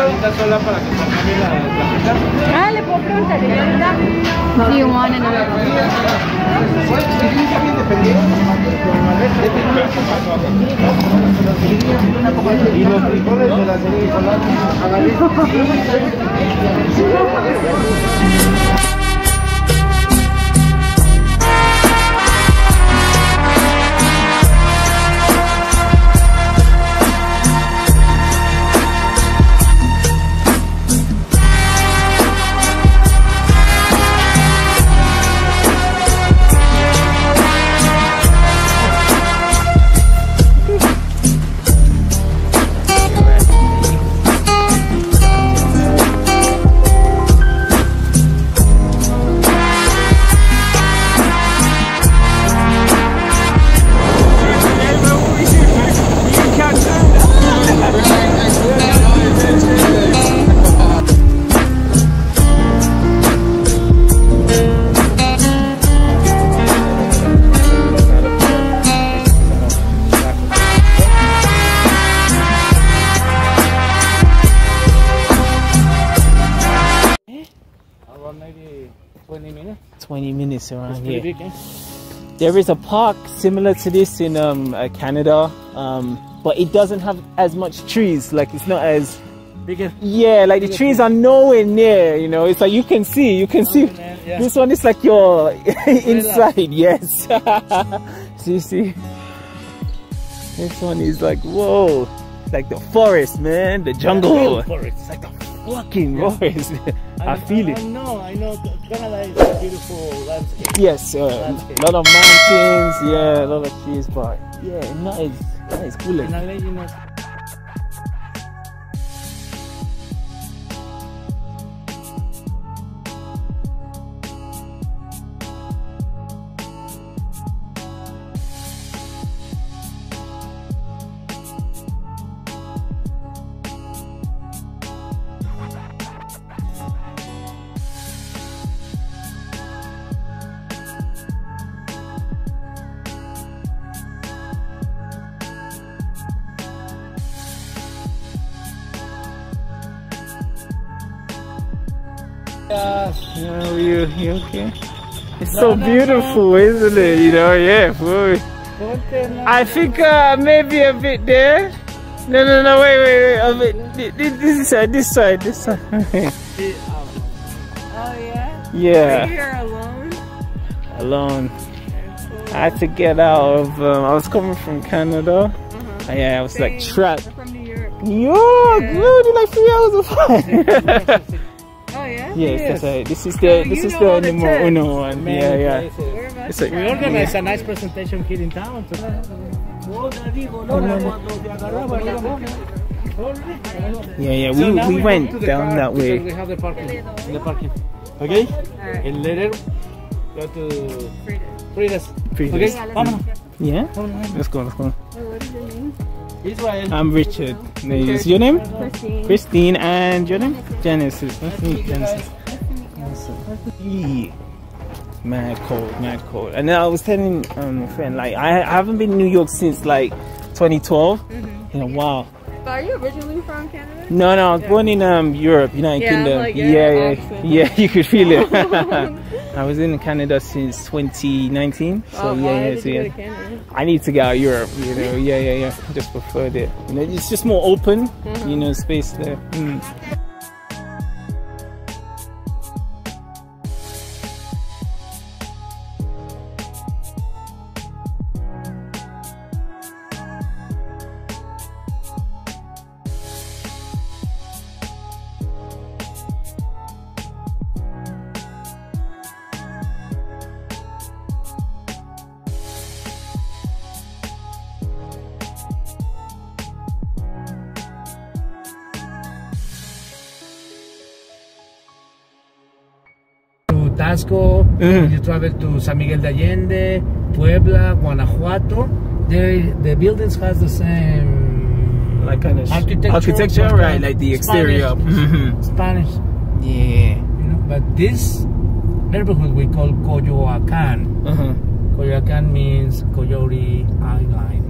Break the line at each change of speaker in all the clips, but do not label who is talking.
camarita sola para que se cambie la.
Ah, le puedo preguntar. Do you want
Y los frijoles de la serie Around 20
around here.
big, eh?
There is a park similar to this in um, uh, Canada, um, but it doesn't have as much trees. Like it's not as
Bigger.
yeah, like the trees are nowhere near. You know, it's like you can see, you can see.
man, yeah.
This one is like you're inside. Yes. see, see. This one is like whoa, like the forest, man, the jungle.
Forest.
It's like the fucking forest. I feel
I
it.
know, I know. Canada is a beautiful landscape.
Yes, a
Landscape.
lot of mountains, yeah, a lot of trees, but yeah, nice, as cool
And I'll let you know.
Oh, you, you okay? It's so beautiful, isn't it? You know, yeah. boy. I think uh, maybe a bit there. No, no, no, wait, wait, wait. A bit. thi- thi- This side, this side, this side.
Oh, yeah?
yeah,
You're alone?
alone. I had to get out of. Um, I was coming from Canada. Yeah, I was like trapped.
From New York.
Yo, dude, like three hours of flight.
Yeah?
Yes,
Yes.
that's right. This is the this
you
is the
all the
uno one. Yeah, yeah.
Where am I
It's like,
We organized a nice presentation here in town. So.
yeah, yeah.
So
We we went down
car
that way.
We have the parking. The parking. Okay?
Alright.
And later go to Frida's.
Frida's.
Okay? Vámonos.
Yeah.
Vámonos.
Let's go. Let's go.
Israel.
I'm Richard. Is your name?
Christine.
Christine and your name? Genesis. Nice to meet Genesis. Yeah. Mad cold, mad cold. And then I was telling um, a friend, like, I, I haven't been in New York since like 2012. In a while.
But are you originally from Canada?
No, no, I was born in um, Europe, United
Yeah,
Kingdom.
like your
yeah, yeah,
accent.
yeah. You could feel it. I was in Canada since 2019. So
oh,
yeah, yeah, so, yeah.
Go to Canada?
I need to get out of Europe. You know, yeah, yeah, yeah. Just preferred it. You know, it's just more open. You know, space there. Mm.
Taxco,
Mhm.
you travel to San Miguel de Allende, Puebla, Guanajuato. The the buildings has the same
Like kind of
architecture,
architecture, right? Like the exterior.
Spanish.
Mhm.
Spanish.
Yeah.
You know, but this neighborhood we call Coyoacan.
Uh huh.
Coyoacan means Coyote Island.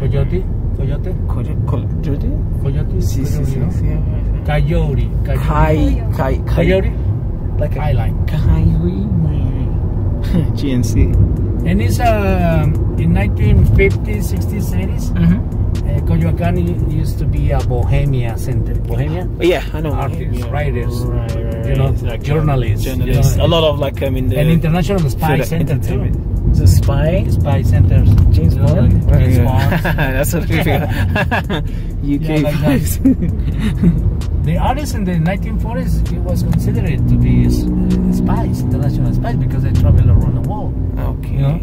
Coyote Coyote.
Coyote. Coyote.
Coyote.
Sí, sí, sí.
Coyote,
sí.
Coyote. Coyote. Coyote.
Like a
Highline.
Kyrie. GNC.
And it's uh, in 1950s, 60s, 70s.
Mm-hmm.
Uh, Coyoacán u- used to be a Bohemia center. Bohemia.
Yeah, I know.
Artists,
yeah.
writers,
right, right,
you know.
Like, um,
journalists, you
journalists.
know.
A lot of like um in the
An international spy center too.
It's a spy.
Spy centers.
James
You know,
Bond.
like James Bond.
That's what we feel. UK
Yeah, like. The artists in the 1940s, it was considered to be s- spies, international spies, because they travel around the world.
okay.
You know,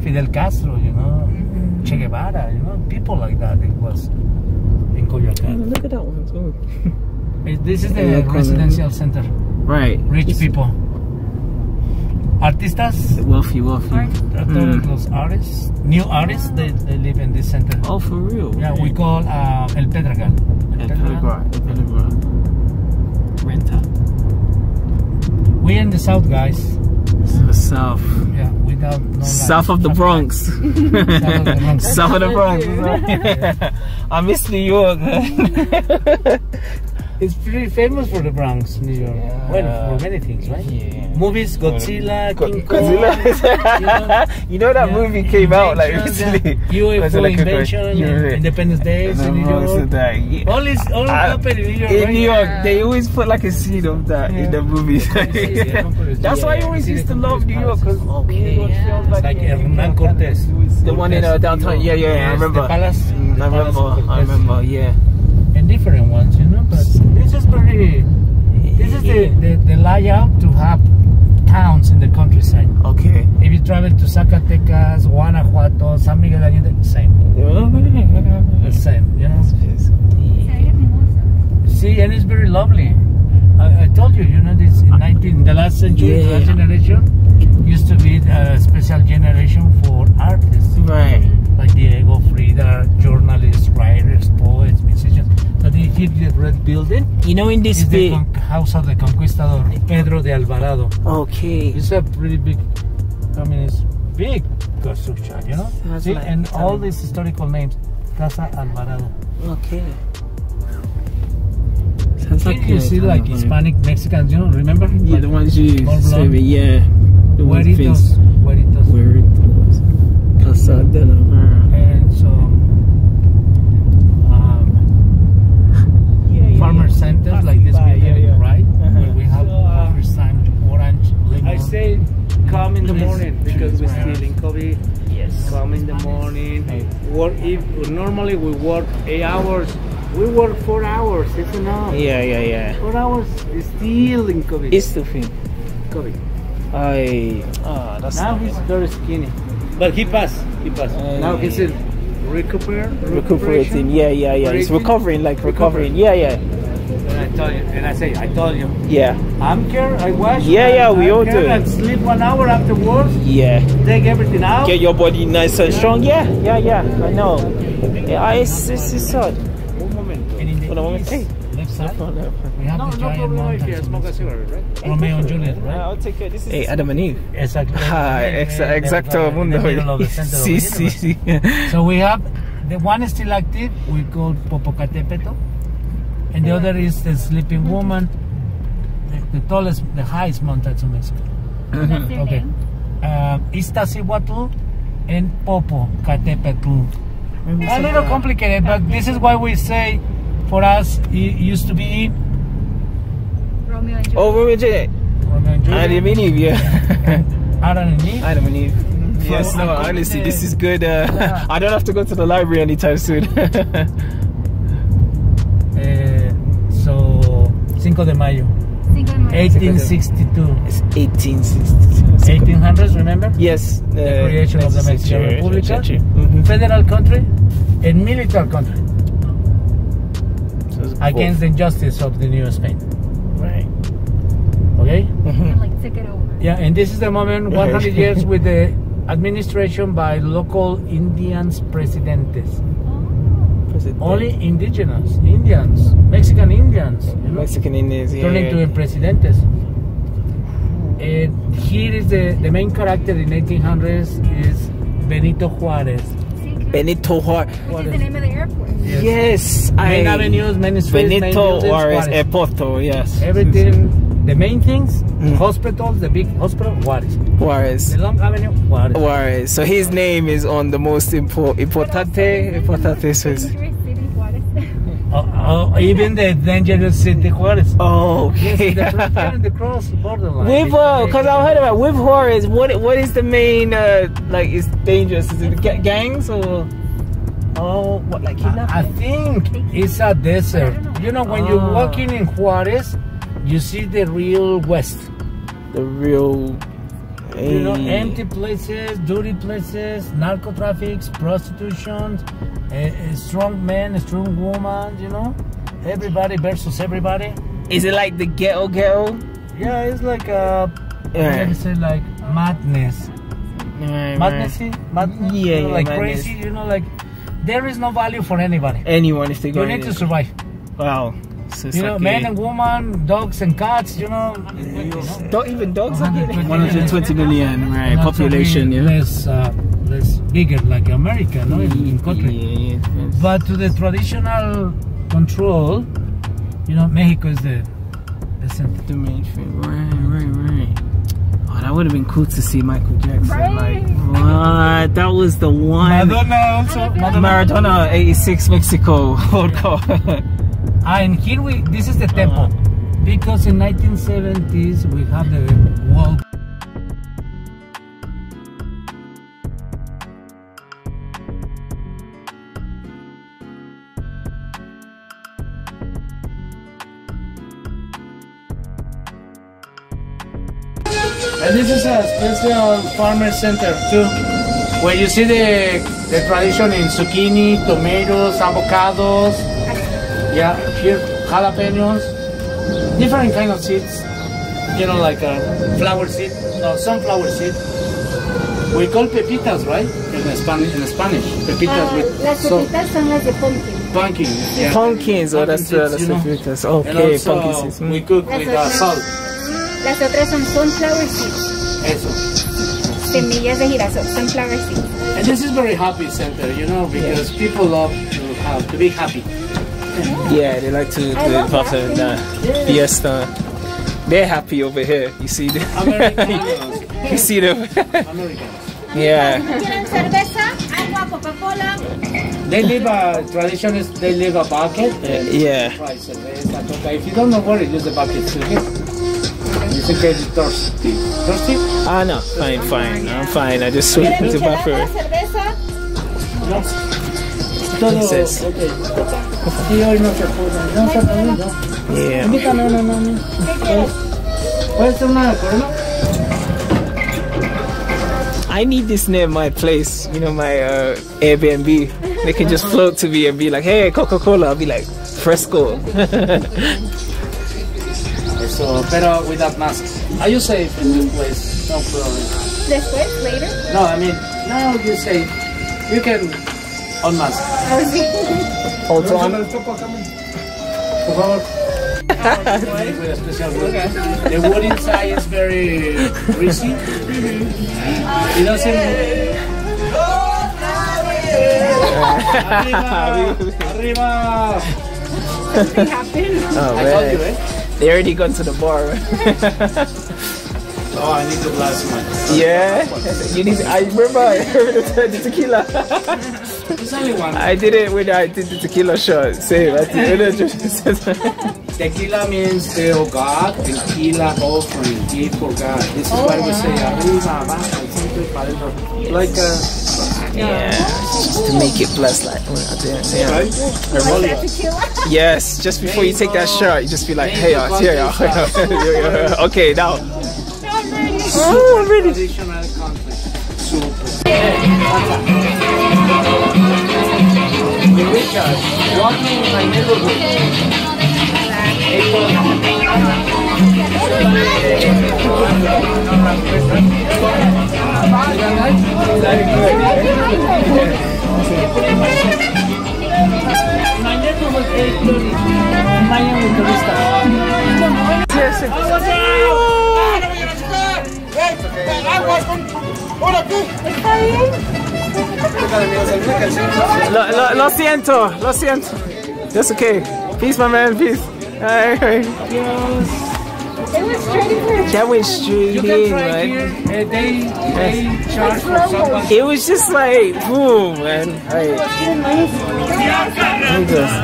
Fidel Castro, you know, mm-hmm. Che Guevara, you know, people like that. It was in
Oh, look at that one too.
It- This is the
Yeah,
residential center.
Right.
Rich
It's
people. Artistas,
Wealthy, wealthy.
todos
Mm.
los artists, new artists, they, they live in this center.
Oh, for real?
Yeah, we call uh, El Pedregal.
El Pedregal. El Pedregal. Renta.
We're in the south, guys.
The south.
Yeah, without no
South of the Bronx.
South of the Bronx.
South of the Bronx. I miss New York. man.
It's pretty famous for the Bronx, New York.
Yeah.
Well, for many things, right?
Yeah.
Movies, Godzilla,
Go-
King Kong.
Godzilla. you know that
Yeah.
movie came out like recently.
yeah.
Was it
UFO
like a-
invention,
Yeah.
Independence Day
No,
in New
no, it's
York.
that, yeah.
All is all
I-
happened in New York.
in
right?
New York,
Yeah.
they always put like a scene of that
Yeah.
in the movies. That's why I always used to love New York because
Okay.
Yeah.
like,
Like Hernan Cortez.
the one in uh, downtown. Yeah, yeah, I remember.
the palace.
I remember. I remember. Yeah.
and different ones, you know. But this is very. This is the, the to have towns in the countryside.
Okay.
If you travel to Zacatecas, Guanajuato, San Miguel Allende, same, the same, you know.
Se ve hermoso.
See, and it's very lovely. I, I told you, you know, this in 19, the last century, the last generation used to be a special generation for artists.
Right.
like Diego, Frida, journalists, writers, poets, musicians. So they hit the red building.
You know, in this
It's the house of the conquistador Pedro de Alvarado.
Okay.
It's a pretty big. I mean, it's big construction, you know.
Sounds
See,
like-
and all
um,
these historical names, Casa Alvarado.
Okay. Sounds
Here you see like
of,
Hispanic Mexicans, you know. Remember?
Yeah,
Like
the ones you
Mont
say, yeah. The ones
Güeritos,
face
güeritos.
where it was. Casa de la Mar.
In the morning. Work if normally we work eight hours. We work four hours. It's enough.
Yeah, yeah, yeah.
Four hours is still in COVID.
It's the thing.
COVID.
I. Ah, that's
Now he's
bad.
very skinny, but he passed. He passed.
Uh,
now he's in recuper,
recuperating. Yeah, yeah, yeah. He's recovering, like recovering. Yeah, yeah,
And I tell you, and I say, I told you,
yeah,
I'm care, I wash.
Yeah, yeah, we
I'm
all
care,
do.
And sleep one hour afterwards,
yeah.
take everything out.
Get your body nice and strong. Yeah, yeah, yeah. I know. Yeah, I- it's it's it's hard.
Un momento.
And in the
Hold on, hey.
left side, we have
No,
the
no problem if you smoke a cigarette, right?
Romeo and Juliet, right?
I'll take it. This is hey, Adam and Eve.
Exactly.
Ah, exa- exacto,
In
mundo.
middle of the center
Sí, sí, sí.
So we have the one is still active, we call Popocatépetl, and the other is the Sleeping Woman, the, the tallest, the highest mountains of Mexico.
That's
Okay.
name.
Uh, Iztaccíhuatl and Popocatépetl. A little complicated, but this is why we say, for us, it used to be
Romeo and Juliet.
Oh, Romeo and Juliet.
Romeo and Juliet,
Adam and Eve, yeah.
Adam and Eve.
Adam and Eve. Yes, no,
according
honestly,
to-
this is good. Uh, I don't have to go to the library anytime soon.
Cinco de Mayo.
1862.
it's 1860.
1800s, remember?
Yes,
The creation of the Mexican Republic,
Mhm.
federal country, and military country against the injustice of the New Spain.
Right.
Okay?
Mhm.
Like took it over.
Yeah, and this is the moment 100 years with the administration by local Indians presidentes.
President.
Only indigenous, Indians, Mexican Indians, you know,
Mexican Indians. Yeah.
turning to presidentes. And here is the, the main character in 1800s is Benito Juarez.
Benito Juarez.
Which is the name of the airport.
Yes,
Main
I-
avenues, main streets, main
Benito
buildings,
Juarez
Juarez.
Airporto. Yes,
Everything, the main things,
Mm.
hospitals, the big hospital, Juarez.
Juarez.
The long avenue, Juarez.
Juarez. So his name is on the most impo- importante. Importante.
Oh, oh, even the dangerous city, Juarez.
Oh,
Yes,
okay.
the, cross- yeah, the cross borderline.
With uh, cause I heard about with Juarez. What what is the main uh like? Is dangerous. Is it ga- gangs or oh what like
I
kidnapping?
think it's a desert. You know, when you're
Ah.
walking in Juarez, you see the real West.
The real.
You know, empty places, dirty places, narco traffics, prostitution, a, a strong man, a strong woman. You know, everybody versus everybody.
Is it like the ghetto ghetto?
Yeah, it's like a
Yeah.
me say like madness.
Right,
Madness,
right.
mad,
Yeah,
you know,
yeah,
like
madness.
crazy. You know, like there is no value for anybody.
Anyone if they go.
You need to survive.
Wow. So
You know,
like
man
a-
and woman, dogs and cats. You know,
Do- even dogs are getting
120
120 million, right? Population, yeah.
Less, uh, less bigger like America, no, in, in country.
Yeah, yeah,
But to the traditional control, you know, Mexico is the the center.
the main thing. Right, right, right. Oh, that would have been cool to see Michael Jackson.
Right.
Like, what? That was the one.
Madonna also.
Maradona 86 Mexico World Cup.
Ah, and here we, this is the temple, uh-huh. because in 1970s we have the world. A special farmer center too, where you see the the tradition in zucchini, tomatoes, avocados. Yeah, here jalapenos, different kind of seeds. You know, like a flower seed, no sunflower seed. We call pepitas, right? In Spanish, in Spanish, pepitas
Ah,
with
las
so-
pepitas son las de pumpkin.
pumpkin. Yeah.
Pumpkins, oh, that's
Pumpkin
the,
seeds,
that's
you
the
know.
filters. Okay,
also,
pumpkin seeds.
we
Mm.
cook with uh, salt.
las otras son sunflower seeds.
Eso.
Semillas de girasol, sunflower seeds.
And this is very happy center, you know, because people love to have to be happy.
Yeah, they like to do
I
the
love
puff and uh, fiesta. They're happy over here. You see them.
Americanos.
you see them.
Americans.
yeah.
¿Quieren cerveza? Agua, Coca-Cola.
They live a tradition is they live a bucket and
Yeah.
try cerveza, coca. If you don't know what it is, the bucket too. You think it's thirsty. Thirsty?
Ah, no. Fine, fine. I'm fine. I just switched
¿Quieren
to
michelada,
buffer.
No. Todo.
Princess.
Okay. Sí, hoy no se puede. No se puede.
Yeah. I need this near my place, you know, my uh, Airbnb. They can just float to me and be like, hey, Coca Cola. I'll be like, fresco.
So, pero without masks. Are you safe in this place? No problem.
Después, later.
No, I mean, now you say you can unmask.
Oh, sí.
Hold on.
Por favor. With a special wood. The wood inside is very greasy. It doesn't. Arriba! Arriba!
Oh,
I told you, eh?
They already gone to the bar.
Oh, I need the last one.
yeah. You need. I remember. I remember the, the tequila.
There's only one.
I did it when I did the tequila shot. Same. I did it.
Tequila means tell God, tequila offering, give for God. This is why we say arriba, abajo, al para. Like uh,
yeah. Just to make it blessed, like. Yeah.
right?
Like that tequila?
Yes. Just before you take that shot, you just be like, hey, uh, here, yeah. Okay, now.
Oh, really? Traditional country. Super. Richard, walking in my neighborhood.
Lo, lo, lo siento, lo siento. That's okay. Peace, my man, peace.
Was straight in
That went straight
You
in, man.
here. They they charge for somebody.
It was just like, boom, man. Hey, let me just.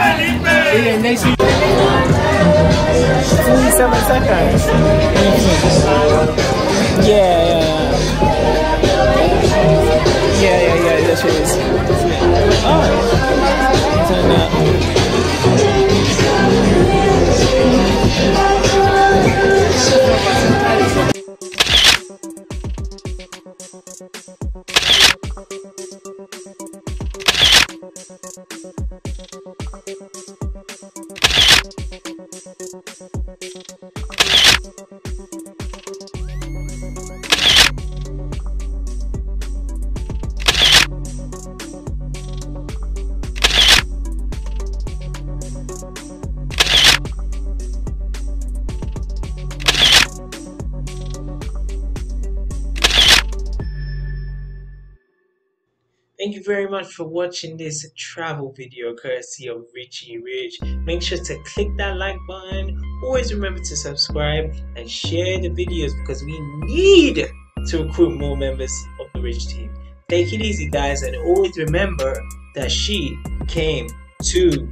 And they see
27 seconds. Yeah, yeah, yeah. Yeah, yeah, yeah, that's what it is. Oh, turn that. Thank you very much for watching this travel video courtesy of Richie Rich. Make sure to click that like button. Always remember to subscribe and share the videos because we need to recruit more members of the Rich team. Take it easy, guys, and always remember that she came to